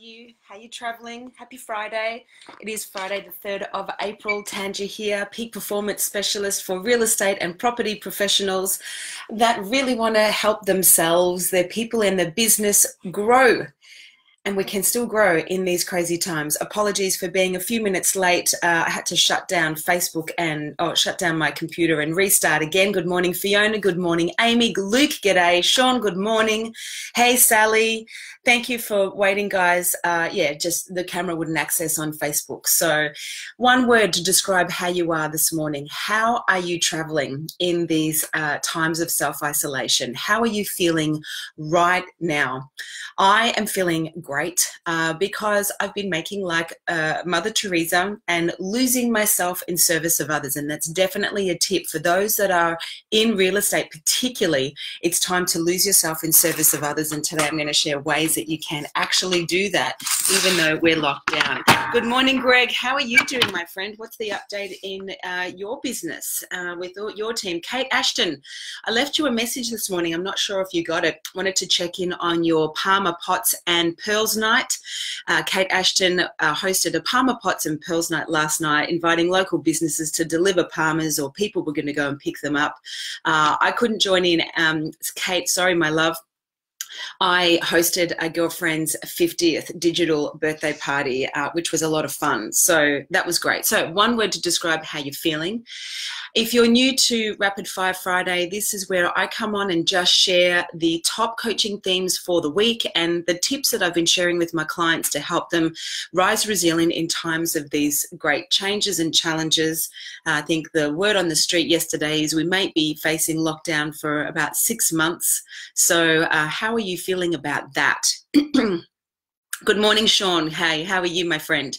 you? How you traveling? Happy Friday. It is Friday the 3rd of April. Tanja here, peak performance specialist for real estate and property professionals that really want to help themselves, their people and their business grow and we can still grow in these crazy times. Apologies for being a few minutes late. Uh, I had to shut down Facebook and oh, shut down my computer and restart again. Good morning, Fiona. Good morning, Amy. Luke, g'day. Sean, good morning. Hey, Sally. Thank you for waiting, guys. Uh, yeah, just the camera wouldn't access on Facebook. So, one word to describe how you are this morning. How are you traveling in these uh, times of self isolation? How are you feeling right now? I am feeling great uh, because I've been making like uh, Mother Teresa and losing myself in service of others. And that's definitely a tip for those that are in real estate, particularly. It's time to lose yourself in service of others. And today I'm going to share ways that you can actually do that, even though we're locked down. Good morning, Greg. How are you doing, my friend? What's the update in uh, your business uh, with your team? Kate Ashton, I left you a message this morning. I'm not sure if you got it. Wanted to check in on your Parma Pots and Pearls Night. Uh, Kate Ashton uh, hosted a Parma Pots and Pearls Night last night, inviting local businesses to deliver Parmas or people were going to go and pick them up. Uh, I couldn't join in. Um, Kate, sorry, my love. I hosted a girlfriend's 50th digital birthday party, uh, which was a lot of fun. So that was great. So, one word to describe how you're feeling. If you're new to Rapid Fire Friday, this is where I come on and just share the top coaching themes for the week and the tips that I've been sharing with my clients to help them rise resilient in times of these great changes and challenges. Uh, I think the word on the street yesterday is we may be facing lockdown for about six months. So, uh, how are you feeling about that? Good morning, Sean. Hey, how are you, my friend?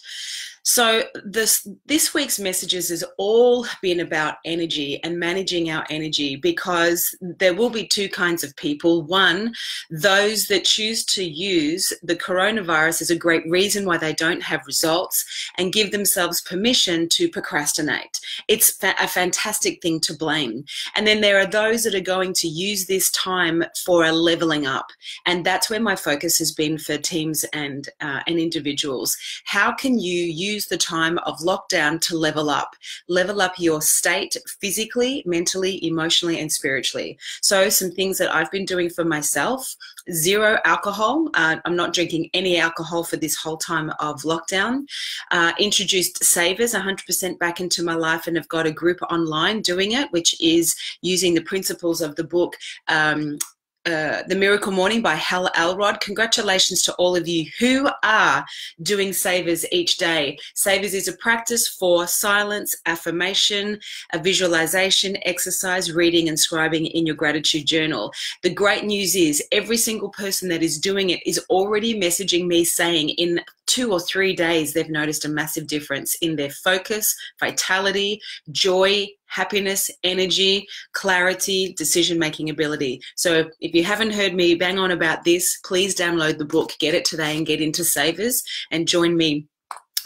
So this this week's messages has all been about energy and managing our energy because there will be two kinds of people. One, those that choose to use the coronavirus as a great reason why they don't have results and give themselves permission to procrastinate. It's fa a fantastic thing to blame. And then there are those that are going to use this time for a leveling up. And that's where my focus has been for teams and uh, and individuals. How can you use use the time of lockdown to level up, level up your state physically, mentally, emotionally, and spiritually. So, some things that I've been doing for myself zero alcohol. Uh, I'm not drinking any alcohol for this whole time of lockdown. Uh, introduced Savers 100% back into my life and have got a group online doing it, which is using the principles of the book. Um, uh, the Miracle Morning by Hal Elrod. Congratulations to all of you who are doing Savers each day. Savers is a practice for silence, affirmation, a visualization, exercise, reading, and scribing in your gratitude journal. The great news is every single person that is doing it is already messaging me saying in two or three days they've noticed a massive difference in their focus, vitality, joy, happiness, energy, clarity, decision making ability. So if you haven't heard me bang on about this, please download the book, get it today, and get into Savers and join me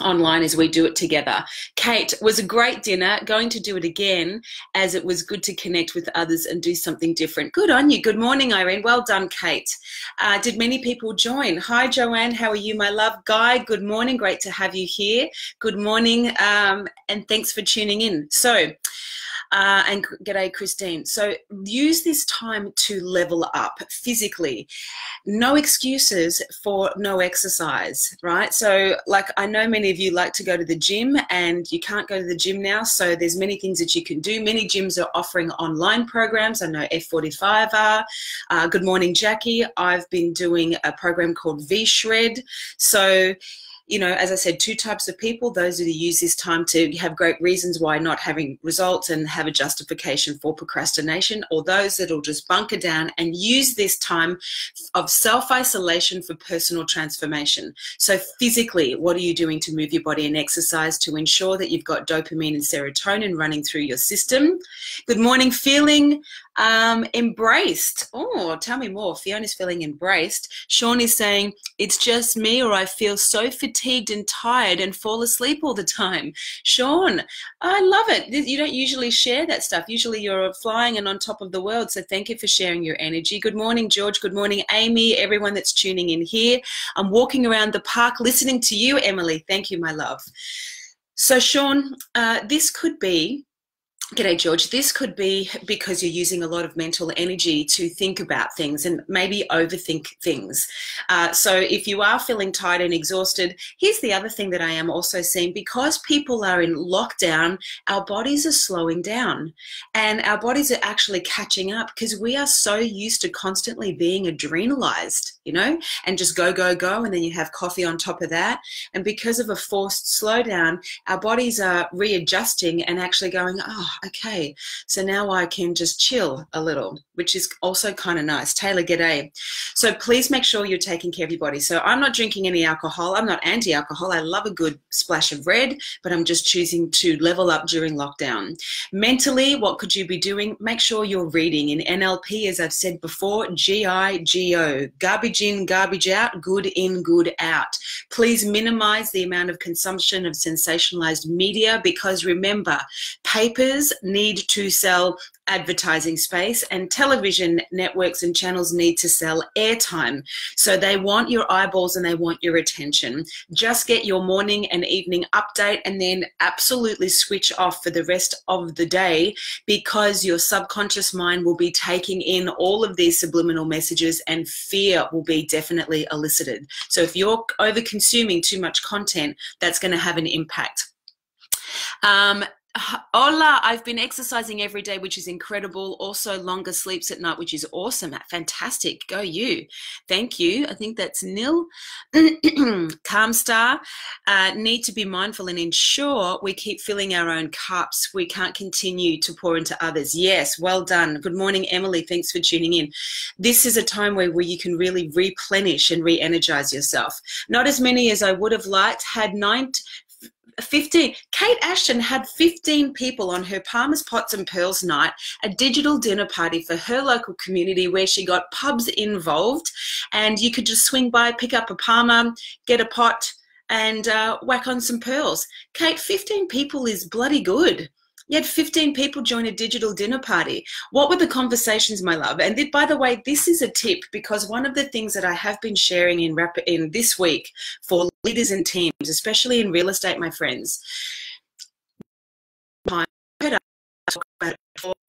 online as we do it together. Kate was a great dinner, going to do it again as it was good to connect with others and do something different. Good on you. Good morning, Irene. Well done, Kate. Uh, did many people join? Hi, Joanne. How are you, my love? Guy, good morning. Great to have you here. Good morning um, and thanks for tuning in. So, uh, and g'day, Christine. So use this time to level up physically. No excuses for no exercise, right? So, like, I know many of you like to go to the gym and you can't go to the gym now. So, there's many things that you can do. Many gyms are offering online programs. I know F45 are. Uh, good morning, Jackie. I've been doing a program called V Shred. So, you know, as I said, two types of people those who use this time to have great reasons why not having results and have a justification for procrastination, or those that'll just bunker down and use this time of self isolation for personal transformation. So, physically, what are you doing to move your body and exercise to ensure that you've got dopamine and serotonin running through your system? Good morning, feeling Um, embraced. Oh, tell me more. Fiona's feeling embraced. Sean is saying, it's just me or I feel so fatigued and tired and fall asleep all the time. Sean, I love it. You don't usually share that stuff. Usually you're flying and on top of the world. So thank you for sharing your energy. Good morning, George. Good morning, Amy, everyone that's tuning in here. I'm walking around the park listening to you, Emily. Thank you, my love. So, Sean, uh, this could be G'day, George. This could be because you're using a lot of mental energy to think about things and maybe overthink things. Uh, so, if you are feeling tired and exhausted, here's the other thing that I am also seeing because people are in lockdown, our bodies are slowing down and our bodies are actually catching up because we are so used to constantly being adrenalized, you know, and just go, go, go. And then you have coffee on top of that. And because of a forced slowdown, our bodies are readjusting and actually going, oh, okay, so now I can just chill a little, which is also kind of nice. Taylor, g'day. So please make sure you're taking care of your body. So I'm not drinking any alcohol. I'm not anti alcohol. I love a good splash of red, but I'm just choosing to level up during lockdown. Mentally, what could you be doing? Make sure you're reading. In NLP, as I've said before, G I G O, garbage in, garbage out, good in, good out. Please minimize the amount of consumption of sensationalized media because remember, papers need to sell advertising space and television networks and channels need to sell airtime. So they want your eyeballs and they want your attention. Just get your morning and evening update and then absolutely switch off for the rest of the day because your subconscious mind will be taking in all of these subliminal messages and fear will be definitely elicited. So if you're over consuming too much content, that's going to have an impact. Um, Hola, I've been exercising every day, which is incredible. Also, longer sleeps at night, which is awesome. Fantastic. Go you. Thank you. I think that's nil. Calm star. Uh, need to be mindful and ensure we keep filling our own cups. We can't continue to pour into others. Yes, well done. Good morning, Emily. Thanks for tuning in. This is a time where, where you can really replenish and re energize yourself. Not as many as I would have liked. Had nine, 15 kate ashton had 15 people on her parma's pots and pearls night a digital dinner party for her local community where she got pubs involved. And you could just swing by pick up a parma get a pot and uh, whack on some pearls. Kate 15 people is bloody good you had 15 people join a digital dinner party. What were the conversations, my love? And by the way, this is a tip because one of the things that I have been sharing in, rap- in this week for leaders and teams, especially in real estate, my friends,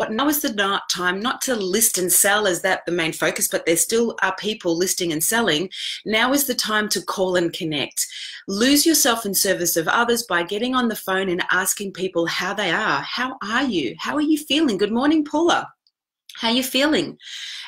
now is the time not to list and sell as that the main focus, but there still are people listing and selling. Now is the time to call and connect. Lose yourself in service of others by getting on the phone and asking people how they are. How are you? How are you feeling? Good morning, Paula. How are you feeling?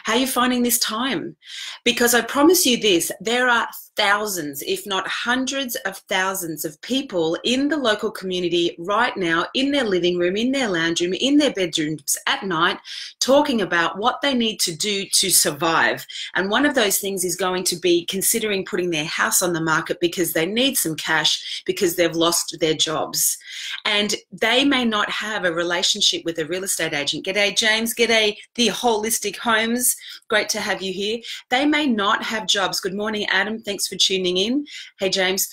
How are you finding this time? Because I promise you this, there are thousands, if not hundreds of thousands of people in the local community right now, in their living room, in their lounge room, in their bedrooms at night, talking about what they need to do to survive. And one of those things is going to be considering putting their house on the market because they need some cash because they've lost their jobs. And they may not have a relationship with a real estate agent. G'day, James. G'day, the holistic homes. Great to have you here. They may not have jobs. Good morning, Adam. Thanks for tuning in. Hey, James.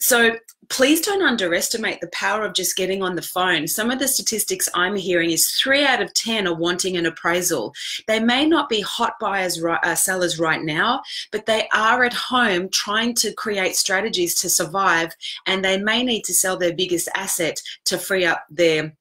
So please don't underestimate the power of just getting on the phone. Some of the statistics I'm hearing is three out of 10 are wanting an appraisal. They may not be hot buyers, uh, sellers right now, but they are at home trying to create strategies to survive, and they may need to sell their biggest asset to free up their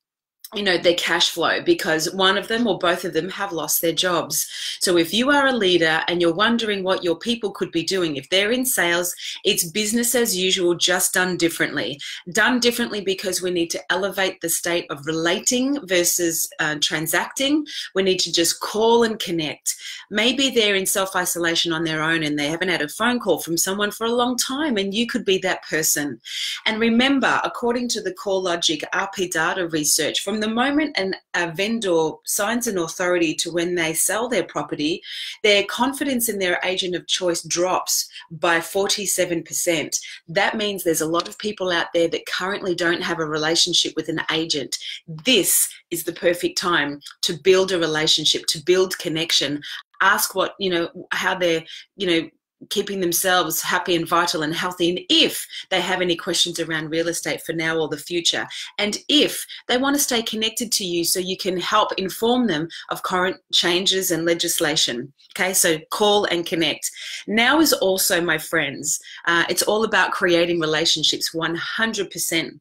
you know their cash flow because one of them or both of them have lost their jobs. So if you are a leader and you're wondering what your people could be doing if they're in sales it's business as usual just done differently. Done differently because we need to elevate the state of relating versus uh, transacting. We need to just call and connect. Maybe they're in self-isolation on their own and they haven't had a phone call from someone for a long time and you could be that person. And remember according to the core logic rp data research from the moment an, a vendor signs an authority to when they sell their property, their confidence in their agent of choice drops by 47%. That means there's a lot of people out there that currently don't have a relationship with an agent. This is the perfect time to build a relationship, to build connection. Ask what, you know, how they're, you know, keeping themselves happy and vital and healthy and if they have any questions around real estate for now or the future and if they want to stay connected to you so you can help inform them of current changes and legislation. Okay so call and connect. Now is also my friends uh, it's all about creating relationships 100%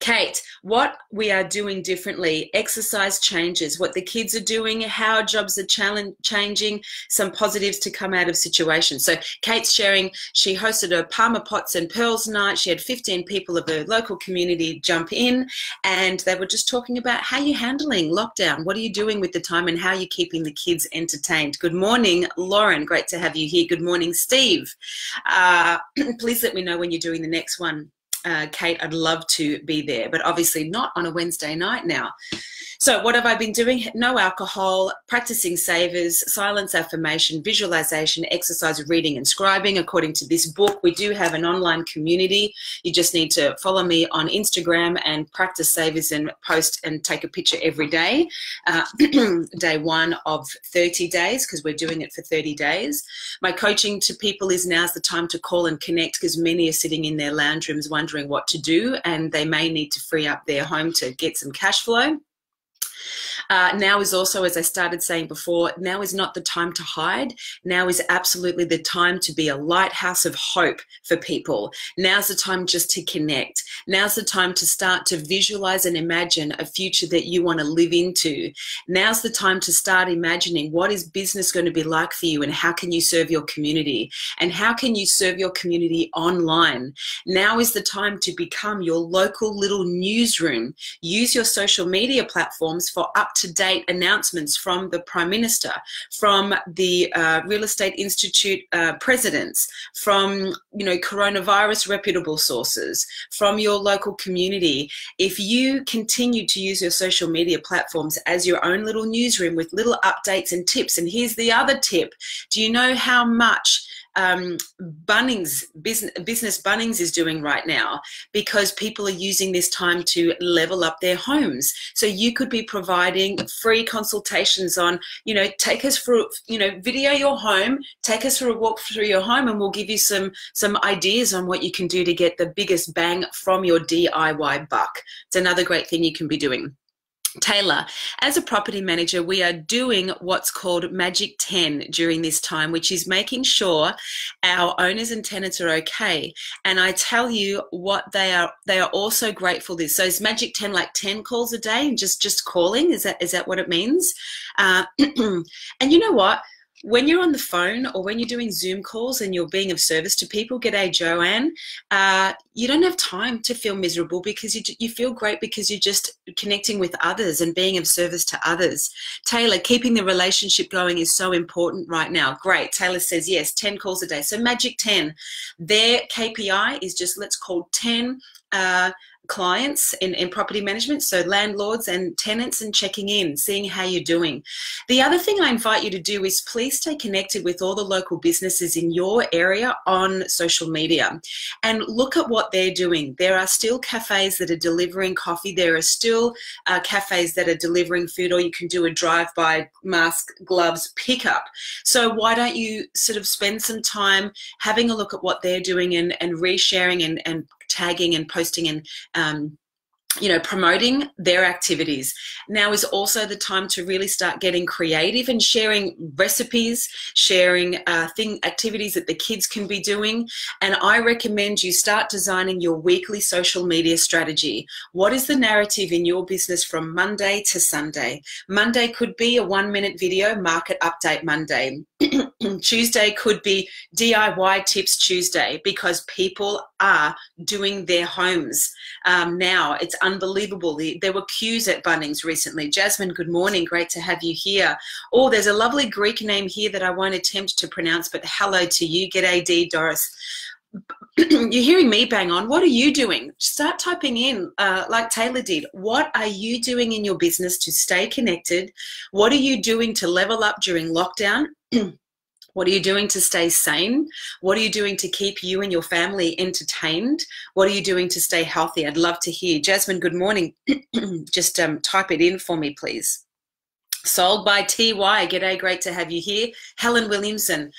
Kate, what we are doing differently, exercise changes, what the kids are doing, how jobs are changing, some positives to come out of situations. So Kate's sharing, she hosted a Parma Pots and Pearls night. She had 15 people of the local community jump in and they were just talking about how you're handling lockdown. What are you doing with the time and how you're keeping the kids entertained? Good morning, Lauren. Great to have you here. Good morning, Steve. Uh, please let me know when you're doing the next one uh, Kate, I'd love to be there, but obviously not on a Wednesday night now. So, what have I been doing? No alcohol, practicing savers, silence affirmation, visualization, exercise, reading, and scribing. According to this book, we do have an online community. You just need to follow me on Instagram and practice savers and post and take a picture every day. Uh, day one of 30 days, because we're doing it for 30 days. My coaching to people is now's the time to call and connect because many are sitting in their lounge rooms wondering what to do and they may need to free up their home to get some cash flow. Uh, now is also, as I started saying before, now is not the time to hide. Now is absolutely the time to be a lighthouse of hope for people. Now's the time just to connect. Now's the time to start to visualize and imagine a future that you want to live into. Now's the time to start imagining what is business going to be like for you and how can you serve your community and how can you serve your community online. Now is the time to become your local little newsroom. Use your social media platforms for up to date announcements from the Prime Minister, from the uh, Real Estate Institute uh, presidents, from you know coronavirus reputable sources, from your local community. If you continue to use your social media platforms as your own little newsroom with little updates and tips, and here's the other tip do you know how much um, Bunnings business, business Bunnings is doing right now because people are using this time to level up their homes. So you could be providing free consultations on, you know, take us for, you know, video your home, take us for a walk through your home, and we'll give you some some ideas on what you can do to get the biggest bang from your DIY buck. It's another great thing you can be doing. Taylor, as a property manager, we are doing what's called Magic 10 during this time, which is making sure our owners and tenants are okay. And I tell you what they are they are also grateful this. So is Magic 10 like 10 calls a day and just just calling? Is that is that what it means? Uh, and you know what? When you're on the phone or when you're doing Zoom calls and you're being of service to people, g'day Joanne, uh, you don't have time to feel miserable because you, you feel great because you're just connecting with others and being of service to others. Taylor, keeping the relationship going is so important right now. Great. Taylor says, yes, 10 calls a day. So Magic 10, their KPI is just let's call 10 uh, clients in, in property management, so landlords and tenants, and checking in, seeing how you're doing. The other thing I invite you to do is please stay connected with all the local businesses in your area on social media and look at what they're doing. There are still cafes that are delivering coffee, there are still uh, cafes that are delivering food, or you can do a drive by mask, gloves, pickup. So, why don't you sort of spend some time having a look at what they're doing and, and resharing and, and tagging and posting and um, you know, promoting their activities. Now is also the time to really start getting creative and sharing recipes, sharing uh, thing activities that the kids can be doing. And I recommend you start designing your weekly social media strategy. What is the narrative in your business from Monday to Sunday? Monday could be a one minute video, market update Monday. Tuesday could be DIY tips Tuesday because people are doing their homes um, now. It's unbelievable. There were queues at Bunnings recently. Jasmine, good morning. Great to have you here. Oh, there's a lovely Greek name here that I won't attempt to pronounce, but hello to you. G'day, D. Doris. you're hearing me bang on. What are you doing? Start typing in, uh, like Taylor did. What are you doing in your business to stay connected? What are you doing to level up during lockdown? What are you doing to stay sane? What are you doing to keep you and your family entertained? What are you doing to stay healthy? I'd love to hear. Jasmine, good morning. Just um, type it in for me, please. Sold by TY. G'day, great to have you here. Helen Williamson.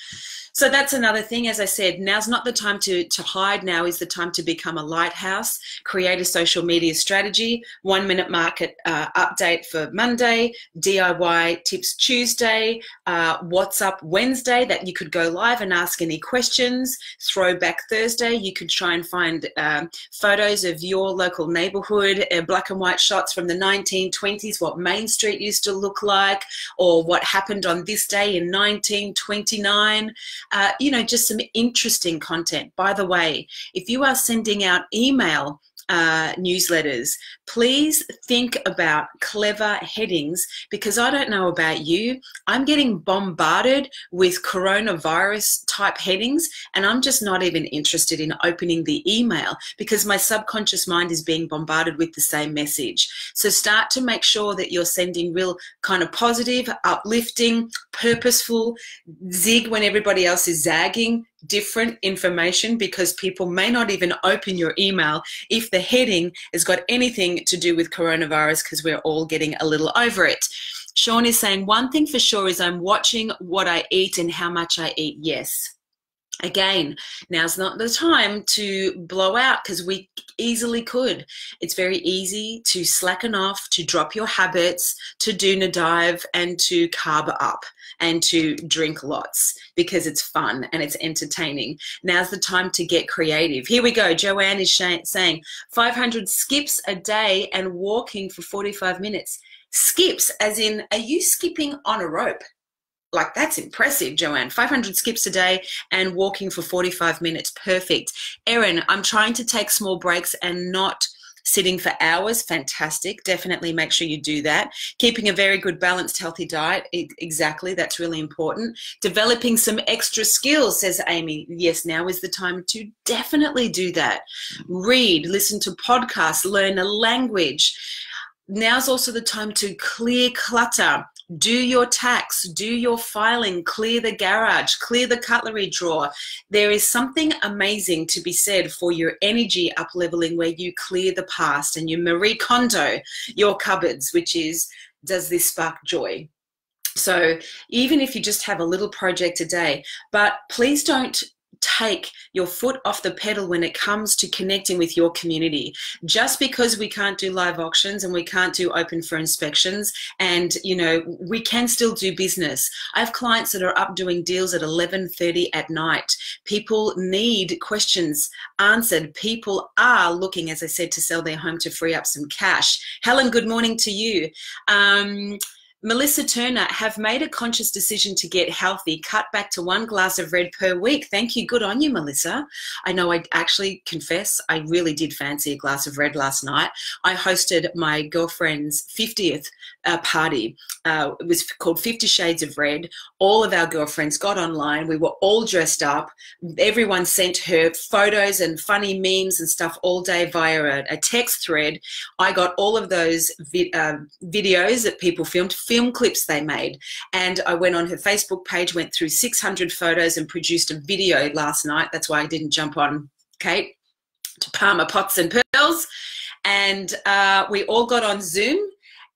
So that's another thing. As I said, now's not the time to, to hide. Now is the time to become a lighthouse, create a social media strategy, one minute market uh, update for Monday, DIY tips Tuesday, uh, WhatsApp Wednesday that you could go live and ask any questions, throwback Thursday. You could try and find um, photos of your local neighborhood, uh, black and white shots from the 1920s, what Main Street used to look like, or what happened on this day in 1929 uh, you know, just some interesting content. By the way, if you are sending out email uh, newsletters, please think about clever headings because I don't know about you. I'm getting bombarded with coronavirus type headings, and I'm just not even interested in opening the email because my subconscious mind is being bombarded with the same message. So start to make sure that you're sending real kind of positive, uplifting, purposeful, zig when everybody else is zagging different information because people may not even open your email if the heading has got anything to do with coronavirus because we're all getting a little over it. Sean is saying, one thing for sure is I'm watching what I eat and how much I eat. Yes. Again, now's not the time to blow out because we easily could. It's very easy to slacken off, to drop your habits, to do a dive, and to carb up and to drink lots because it's fun and it's entertaining. Now's the time to get creative. Here we go. Joanne is saying 500 skips a day and walking for 45 minutes. Skips, as in, are you skipping on a rope? Like, that's impressive, Joanne. 500 skips a day and walking for 45 minutes. Perfect. Erin, I'm trying to take small breaks and not Sitting for hours, fantastic. Definitely make sure you do that. Keeping a very good, balanced, healthy diet, exactly. That's really important. Developing some extra skills, says Amy. Yes, now is the time to definitely do that. Read, listen to podcasts, learn a language now's also the time to clear clutter do your tax, do your filing, clear the garage, clear the cutlery drawer. There is something amazing to be said for your energy up leveling where you clear the past and you Marie Kondo your cupboards, which is does this spark joy? So even if you just have a little project a day, but please don't take your foot off the pedal when it comes to connecting with your community. Just because we can't do live auctions and we can't do open for inspections and you know we can still do business. I have clients that are up doing deals at 11:30 at night. People need questions answered. People are looking as I said to sell their home to free up some cash. Helen, good morning to you. Um, Melissa Turner have made a conscious decision to get healthy, cut back to one glass of red per week. Thank you. Good on you, Melissa. I know I actually confess I really did fancy a glass of red last night. I hosted my girlfriend's 50th uh, party. Uh, it was called 50 Shades of Red. All of our girlfriends got online. We were all dressed up. Everyone sent her photos and funny memes and stuff all day via a, text thread. I got all of those vi uh, videos that people filmed film clips they made. And I went on her Facebook page, went through 600 photos, and produced a video last night. That's why I didn't jump on Kate to Parma Pots and Pearls. And uh, we all got on Zoom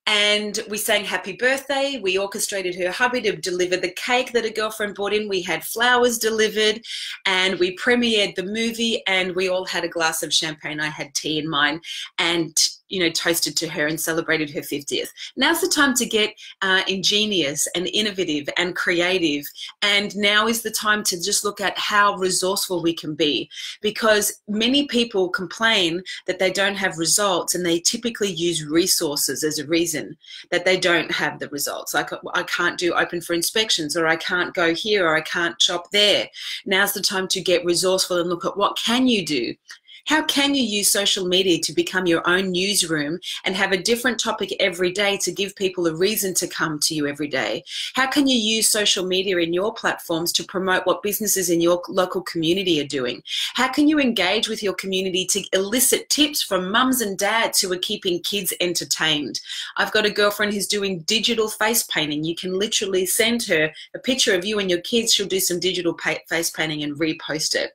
and we sang happy birthday. We orchestrated her hubby to deliver the cake that a girlfriend brought in. We had flowers delivered and we premiered the movie and we all had a glass of champagne. I had tea in mine and you know, toasted to her and celebrated her 50th. Now's the time to get uh, ingenious and innovative and creative. And now is the time to just look at how resourceful we can be because many people complain that they don't have results and they typically use resources as a reason that they don't have the results. Like I can't do open for inspections or I can't go here or I can't shop there. Now's the time to get resourceful and look at what can you do How can you use social media to become your own newsroom and have a different topic every day to give people a reason to come to you every day? How can you use social media in your platforms to promote what businesses in your local community are doing? How can you engage with your community to elicit tips from mums and dads who are keeping kids entertained? I've got a girlfriend who's doing digital face painting. You can literally send her a picture of you and your kids. She'll do some digital face painting and repost it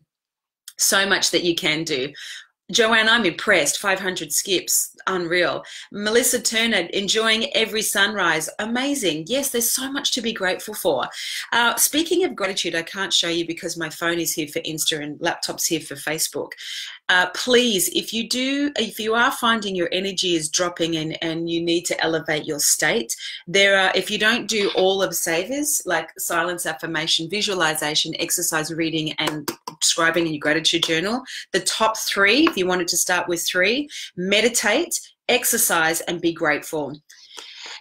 so much that you can do. Joanne, I'm impressed. 500 skips, unreal. Melissa Turner, enjoying every sunrise, amazing. Yes, there's so much to be grateful for. Uh, speaking of gratitude, I can't show you because my phone is here for Insta and laptop's here for Facebook uh, please, if you do, if you are finding your energy is dropping and, and you need to elevate your state, there are, if you don't do all of savers like silence, affirmation, visualization, exercise, reading, and scribing in your gratitude journal, the top three, if you wanted to start with three, meditate, exercise, and be grateful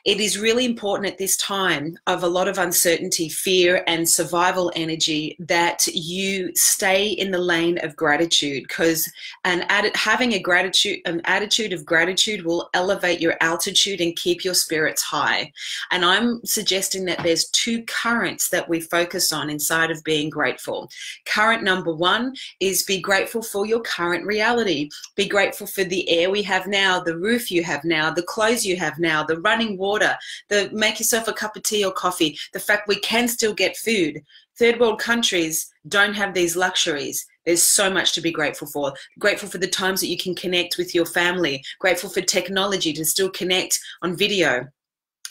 it is really important at this time of a lot of uncertainty, fear, and survival energy that you stay in the lane of gratitude because an having a gratitude an attitude of gratitude will elevate your altitude and keep your spirits high. And I'm suggesting that there's two currents that we focus on inside of being grateful. Current number one is be grateful for your current reality. Be grateful for the air we have now, the roof you have now, the clothes you have now, the running water water, the make yourself a cup of tea or coffee, the fact we can still get food. Third world countries don't have these luxuries. There's so much to be grateful for. Grateful for the times that you can connect with your family. Grateful for technology to still connect on video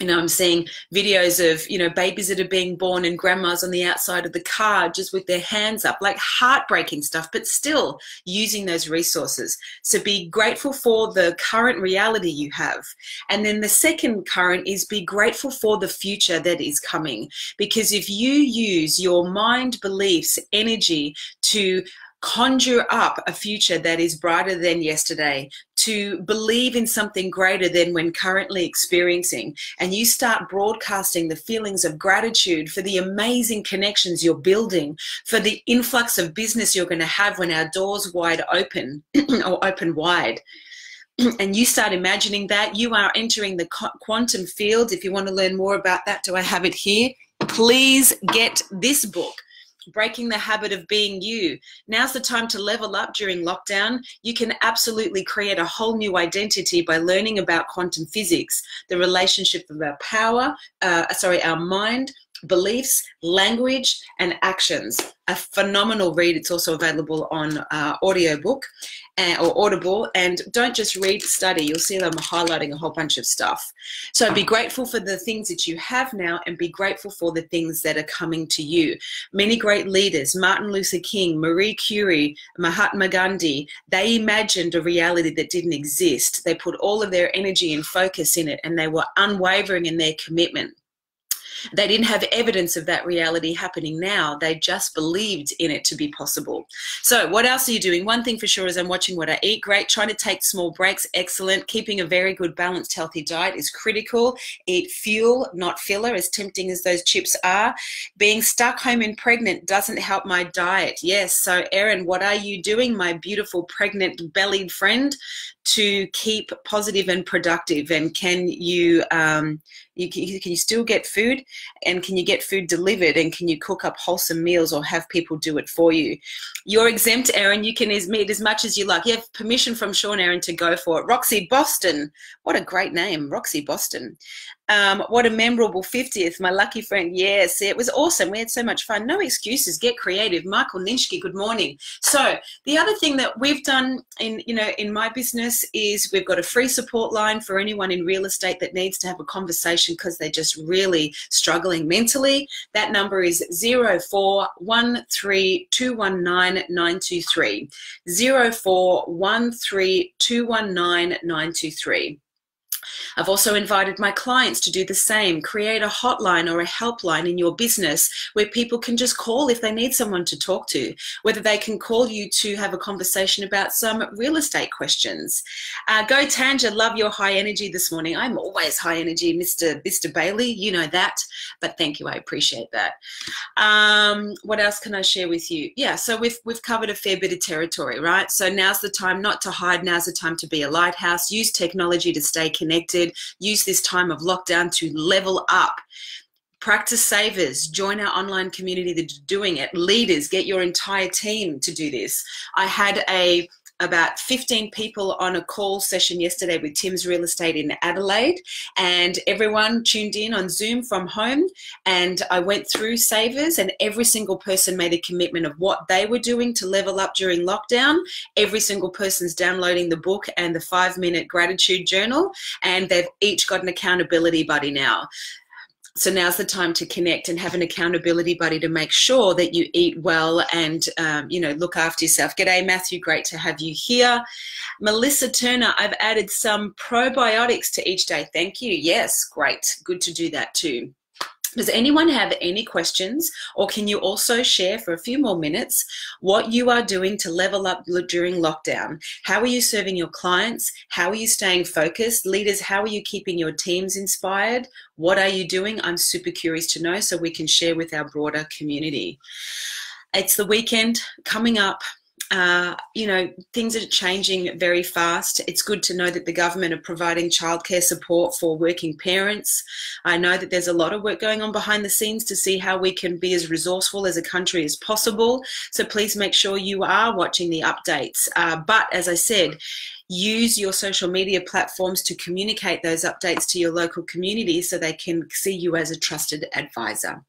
you know, I'm seeing videos of, you know, babies that are being born and grandmas on the outside of the car just with their hands up, like heartbreaking stuff, but still using those resources. So be grateful for the current reality you have. And then the second current is be grateful for the future that is coming. Because if you use your mind, beliefs, energy to conjure up a future that is brighter than yesterday, to believe in something greater than when currently experiencing, and you start broadcasting the feelings of gratitude for the amazing connections you're building, for the influx of business you're going to have when our doors wide open or open wide. and you start imagining that you are entering the quantum field. If you want to learn more about that, do I have it here? Please get this book breaking the habit of being you. Now's the time to level up during lockdown. You can absolutely create a whole new identity by learning about quantum physics, the relationship of our power, uh, sorry, our mind, beliefs, language, and actions. A phenomenal read. It's also available on uh, audiobook and, or Audible. And don't just read, study. You'll see them highlighting a whole bunch of stuff. So be grateful for the things that you have now and be grateful for the things that are coming to you. Many great leaders, Martin Luther King, Marie Curie, Mahatma Gandhi, they imagined a reality that didn't exist. They put all of their energy and focus in it and they were unwavering in their commitment. They didn't have evidence of that reality happening now. They just believed in it to be possible. So, what else are you doing? One thing for sure is I'm watching what I eat. Great. Trying to take small breaks. Excellent. Keeping a very good, balanced, healthy diet is critical. Eat fuel, not filler, as tempting as those chips are. Being stuck home and pregnant doesn't help my diet. Yes. So, Erin, what are you doing, my beautiful pregnant bellied friend? To keep positive and productive? And can you um, you can, you still get food? And can you get food delivered? And can you cook up wholesome meals or have people do it for you? You're exempt Erin. You can eat as much as you like. You have permission from Sean Erin to go for it. Roxy Boston. What a great name. Roxy Boston um, what a memorable 50th, my lucky friend. Yes, it was awesome. We had so much fun. No excuses. Get creative. Michael Ninchke, good morning. So the other thing that we've done in, you know, in my business is we've got a free support line for anyone in real estate that needs to have a conversation because they're just really struggling mentally. That number is 0413219923. 0413219923. I've also invited my clients to do the same. Create a hotline or a helpline in your business where people can just call if they need someone to talk to, whether they can call you to have a conversation about some real estate questions. Uh, go Tanja, love your high energy this morning. I'm always high energy, Mr. Mr. Bailey. You know that, but thank you. I appreciate that. Um, what else can I share with you? Yeah, so we've we've covered a fair bit of territory, right? So now's the time not to hide. Now's the time to be a lighthouse. Use technology to stay connected connected, use this time of lockdown to level up. Practice savers, join our online community that's doing it. Leaders, get your entire team to do this. I had a about 15 people on a call session yesterday with Tim's Real Estate in Adelaide, and everyone tuned in on Zoom from home. And I went through savers, and every single person made a commitment of what they were doing to level up during lockdown. Every single person's downloading the book and the five minute gratitude journal, and they've each got an accountability buddy now so now's the time to connect and have an accountability buddy to make sure that you eat well and um, you know look after yourself. G'day matthew. Great to have you here. Melissa turner i've added some probiotics to each day. Thank you. Yes great. Good to do that too does anyone have any questions, or can you also share for a few more minutes what you are doing to level up during lockdown? How are you serving your clients? How are you staying focused? Leaders, how are you keeping your teams inspired? What are you doing? I'm super curious to know so we can share with our broader community. It's the weekend coming up uh, you know, things are changing very fast. It's good to know that the government are providing childcare support for working parents. I know that there's a lot of work going on behind the scenes to see how we can be as resourceful as a country as possible. So please make sure you are watching the updates. Uh, but as I said, use your social media platforms to communicate those updates to your local community so they can see you as a trusted advisor.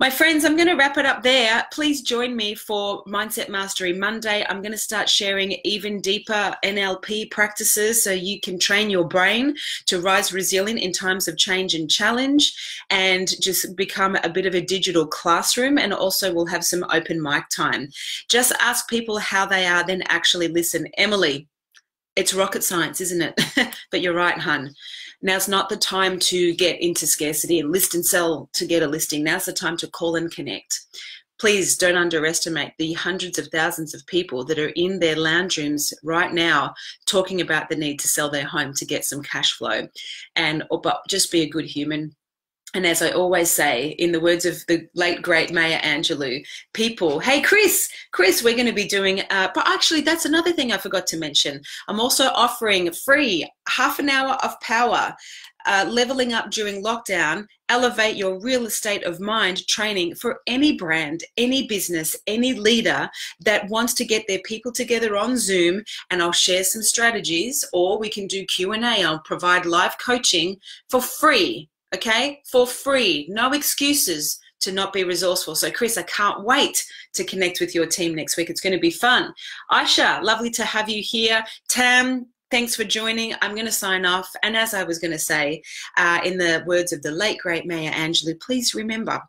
My friends, I'm going to wrap it up there. Please join me for Mindset Mastery Monday. I'm going to start sharing even deeper NLP practices so you can train your brain to rise resilient in times of change and challenge and just become a bit of a digital classroom. And also, we'll have some open mic time. Just ask people how they are, then actually listen. Emily, it's rocket science, isn't it? but you're right, hun. Now's not the time to get into scarcity and list and sell to get a listing. Now's the time to call and connect. Please don't underestimate the hundreds of thousands of people that are in their lounge rooms right now talking about the need to sell their home to get some cash flow. And oh, but just be a good human, and as I always say, in the words of the late great Maya Angelou, people, hey Chris, Chris, we're going to be doing. Uh, but actually, that's another thing I forgot to mention. I'm also offering free half an hour of power, uh, leveling up during lockdown, elevate your real estate of mind training for any brand, any business, any leader that wants to get their people together on Zoom. And I'll share some strategies, or we can do Q and A. I'll provide live coaching for free okay, for free, no excuses to not be resourceful. So, Chris, I can't wait to connect with your team next week. It's going to be fun. Aisha, lovely to have you here. Tam, thanks for joining. I'm going to sign off. And as I was going to say, uh, in the words of the late, great Maya Angelou, please remember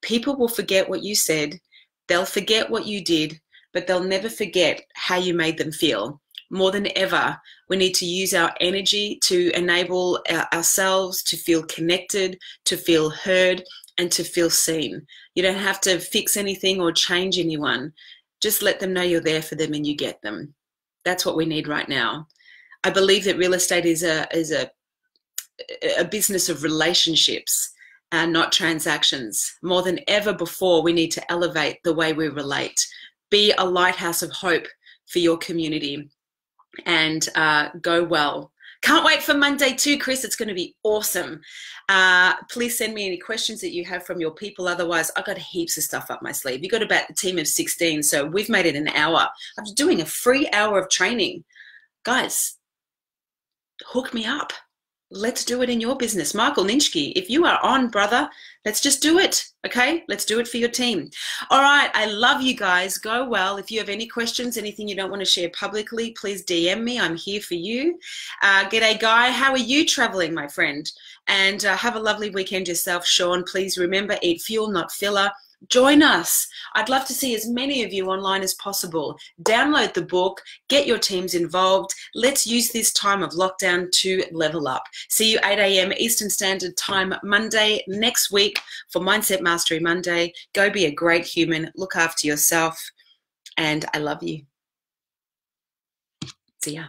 people will forget what you said, they'll forget what you did, but they'll never forget how you made them feel more than ever, we need to use our energy to enable ourselves to feel connected, to feel heard, and to feel seen. You don't have to fix anything or change anyone. Just let them know you're there for them and you get them. That's what we need right now. I believe that real estate is a is a a business of relationships and not transactions. More than ever before, we need to elevate the way we relate. Be a lighthouse of hope for your community and uh, go well. Can't wait for Monday too, Chris. It's going to be awesome. Uh, please send me any questions that you have from your people. Otherwise, I've got heaps of stuff up my sleeve. You've got about a team of 16, so we've made it an hour. I'm doing a free hour of training. Guys, hook me up. Let's do it in your business. Michael Ninchke, if you are on, brother, let's just do it. Okay, let's do it for your team. All right, I love you guys. Go well. If you have any questions, anything you don't want to share publicly, please DM me. I'm here for you. Uh, g'day, Guy. How are you traveling, my friend? And uh, have a lovely weekend yourself, Sean. Please remember eat fuel, not filler. Join us. I'd love to see as many of you online as possible. Download the book, get your teams involved. Let's use this time of lockdown to level up. See you 8 a.m. Eastern Standard Time Monday next week for Mindset Mastery Monday. Go be a great human, look after yourself, and I love you. See ya.